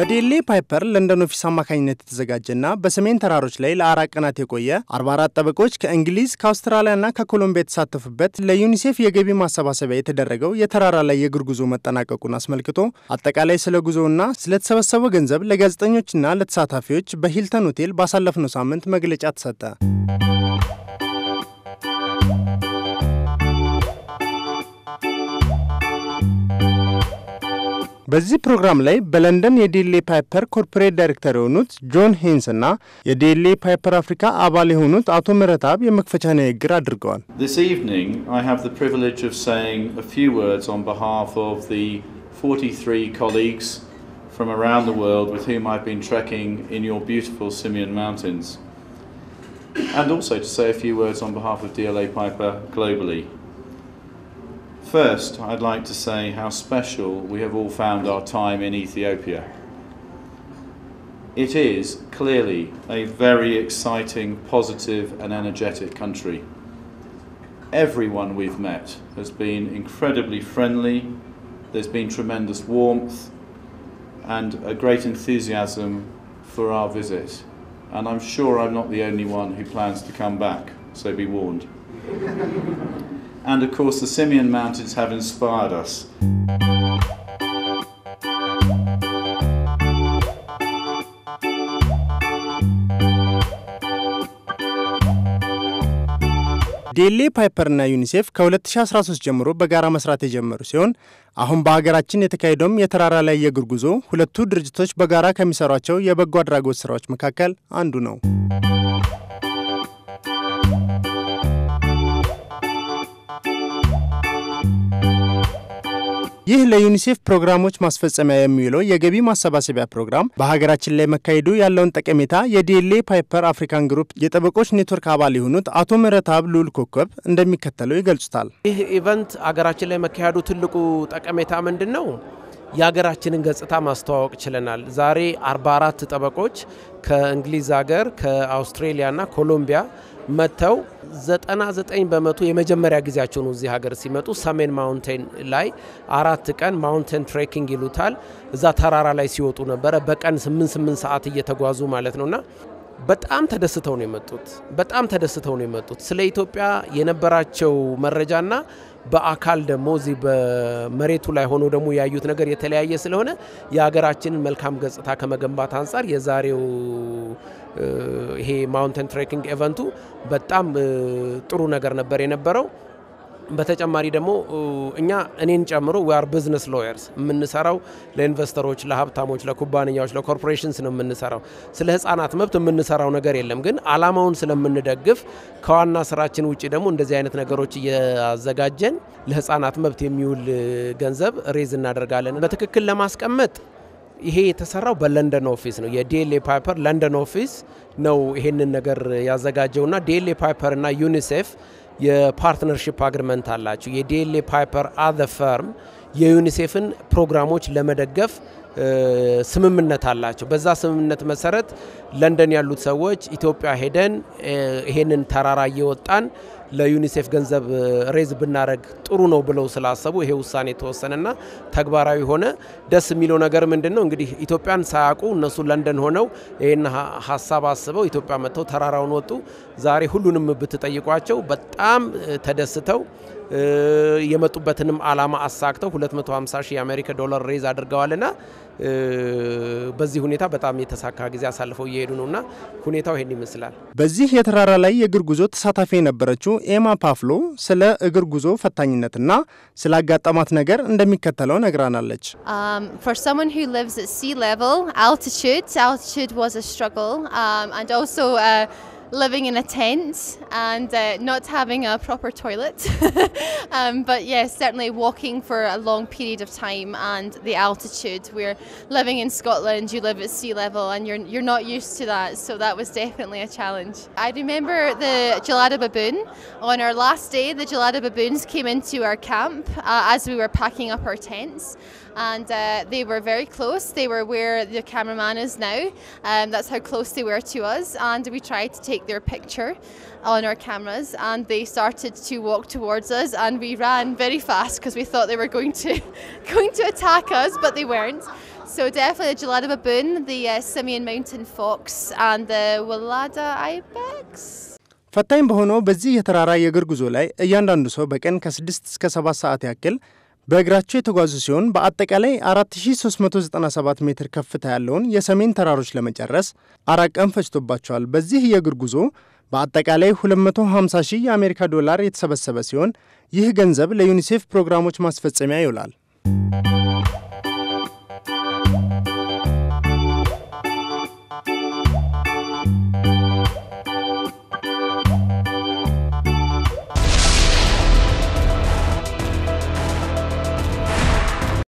በዴሌ ፓይፐር ለንደን office አማካኝነት የተዘጋጀና በሰሜን ተራሮች ላይ ለአራት ቀናት የቆየ 44 ጠበቆች ከእንግሊዝ ከአውስትራሊያና ከኮሎምቢያ የተሳተፉበት ለዩኒሴፍ የገቢ ማሰባሰቢያ የተደረገው የተራራ ላይ የእግር ጉዞ መጠናቀቁን አስመልክቶ አጠቃላይ ስለ ጉዞውና ስለተሰበሰበው ገንዘብ ለጋዜጠኞችና ለተሳታፊዎች በሂልተን ሆቴል ባሳለፍነው ሳምንት መግለጫ ተሰጠ። በዚህ ፕሮግራም ላይ በለንደን የዴሌ ፓይፐር ኮርፖሬት ዳይሬክተር የሆኑት ጆን ሄንስ እና የዴሌ ፓይፐር አፍሪካ አባል የሆኑት አቶ ምህረተአብ የመክፈቻ ንግግር አድርገዋል። This evening, I have the privilege of saying a few words on behalf of the 43 colleagues from around the world with whom I've been trekking in your beautiful Simeon Mountains, and also to say a few words on behalf of DLA Piper globally. First, I'd like to say how special we have all found our time in Ethiopia. It is clearly a very exciting, positive, and energetic country. Everyone we've met has been incredibly friendly, there's been tremendous warmth and a great enthusiasm for our visit. And I'm sure I'm not the only one who plans to come back, so be warned. And of course, the Simien Mountains have inspired us. ዴሌ ፓይፐርና ዩኒሴፍ ከ2013 ጀምሮ በጋራ መስራት የጀመሩ ሲሆን አሁን በሀገራችን የተካሄደውም የተራራ ላይ የእግር ጉዞ ሁለቱ ድርጅቶች በጋራ ከሚሰሯቸው የበጎ አድራጎት ስራዎች መካከል አንዱ ነው። ይህ ለዩኒሴፍ ፕሮግራሞች ማስፈጸሚያ የሚውለው የገቢ ማሰባሰቢያ ፕሮግራም በሀገራችን ላይ መካሄዱ ያለውን ጠቀሜታ የዲኤልኤ ፓይፐር African group የጠበቆች ኔትወርክ አባል የሆኑት አቶ ምህረተአብ ልዑል ኮከብ እንደሚከተለው ይገልጹታል። ይህ event አገራችን ላይ መካሄዱ ትልቁ ጠቀሜታ ምንድን ነው? የሀገራችንን ገጽታ ማስተዋወቅ ችለናል። ዛሬ 44 ጠበቆች ከእንግሊዝ ሀገር ከአውስትሬሊያና ኮሎምቢያ መጥተው 99 በመቶ የመጀመሪያ ጊዜያቸው ነው እዚህ ሀገር ሲመጡ ሰሜን mountain ላይ አራት ቀን mountain trekking ይሉታል። እዛ ተራራ ላይ ሲወጡ ነበረ በቀን 8 8 ሰዓት እየተጓዙ ማለት ነውና በጣም ተደስተው ነው የመጡት። በጣም ተደስተው ነው የመጡት። ስለ ኢትዮጵያ የነበራቸው መረጃና በአካል ደግሞ እዚህ በመሬቱ ላይ ሆኖ ደግሞ ያዩት ነገር የተለያየ ስለሆነ የሀገራችንን መልካም ገጽታ ከመገንባት አንጻር የዛሬው ይሄ mountain trekking event ኡ በጣም ጥሩ ነገር ነበር የነበረው። በተጨማሪ ደግሞ እኛ እኔን ጨምሮ we are business lawyers የምንሰራው ለ investor ኦች፣ ለሀብታሞች፣ ለኩባንያዎች፣ ለ corporations ነው የምንሰራው። ስለ ህጻናት መብት የምንሰራው ነገር የለም። ግን አላማውን ስለምንደግፍ ከዋና ስራችን ውጭ ደግሞ እንደዚህ አይነት ነገሮች እያዘጋጀን ለህጻናት መብት የሚውል ገንዘብ raise እናደርጋለን። በትክክል ለማስቀመጥ ይሄ የተሰራው በለንደን office ነው። የዲኤልኤ ፓይፐር ለንደን office ነው ይሄንን ነገር ያዘጋጀውና ዲኤልኤ ፓይፐር እና ዩኒሴፍ የ partnership agreement አላቸው። የዲኤልኤ ፓይፐር as a firm የዩኒሴፍን ፕሮግራሞች ለመደገፍ ስምምነት አላቸው። በዛ ስምምነት መሰረት ለንደን ያሉት ሰዎች ኢትዮጵያ ሄደን ይሄንን ተራራ እየወጣን ለዩኒሴፍ ገንዘብ raise ብናደረግ ጥሩ ነው ብለው ስላሰቡ ይሄ ውሳኔ ተወሰነና ተግባራዊ ሆነ። ደስ የሚለው ነገር ምንድን ነው እንግዲህ ኢትዮጵያን ሳያውቁ እነሱ ለንደን ሆነው ይህን ሀሳብ አስበው ኢትዮጵያ መጥተው ተራራውን ወጡ። ዛሬ ሁሉንም ብትጠይቋቸው በጣም ተደስተው የመጡበትንም ዓላማ አሳክተው 250 ሺህ የአሜሪካ ዶላር ሬዝ አድርገዋልና በዚህ ሁኔታ በጣም የተሳካ ጊዜ አሳልፈው እየሄዱ ነውና ሁኔታው ይሄን ይመስላል። በዚህ የተራራ ላይ የእግር ጉዞ ተሳታፊ የነበረችው ኤማ ፓፍሎ ስለ እግር ጉዞ ፈታኝነትና ስላጋጠማት ነገር እንደሚከተለው ነግራናለች። Um, living in a tent and uh, not having a proper toilet. um, but yes, certainly walking for a long period of time and the altitude. We're living in Scotland, you live at sea level, and you're you're not used to that, so that was definitely a challenge. I remember the Gelada baboon. On our last day, the Gelada baboons came into our camp uh, as we were packing up our tents and uh, they were very close. They were where the cameraman is now. Um, that's how close they were to us, and we tried to take their picture on our cameras. And they started to walk towards us, and we ran very fast because we thought they were going to going to attack us, but they weren't. So definitely the Gelada baboon, the uh, Simeon mountain fox, and the Wallada ibex. ፈታኝ በሆነው በዚህ የተራራ የእግር ጉዞ ላይ እያንዳንዱ ሰው በቀን ከ6 እስከ 7 ሰዓት ያክል በእግራቸው የተጓዙ ሲሆን በአጠቃላይ 4397 ሜትር ከፍታ ያለውን የሰሜን ተራሮች ለመጨረስ አራት ቀን ፈጅቶባቸዋል። በዚህ የእግር ጉዞ በአጠቃላይ 250 ሺህ የአሜሪካ ዶላር የተሰበሰበ ሲሆን ይህ ገንዘብ ለዩኒሴፍ ፕሮግራሞች ማስፈጸሚያ ይውላል።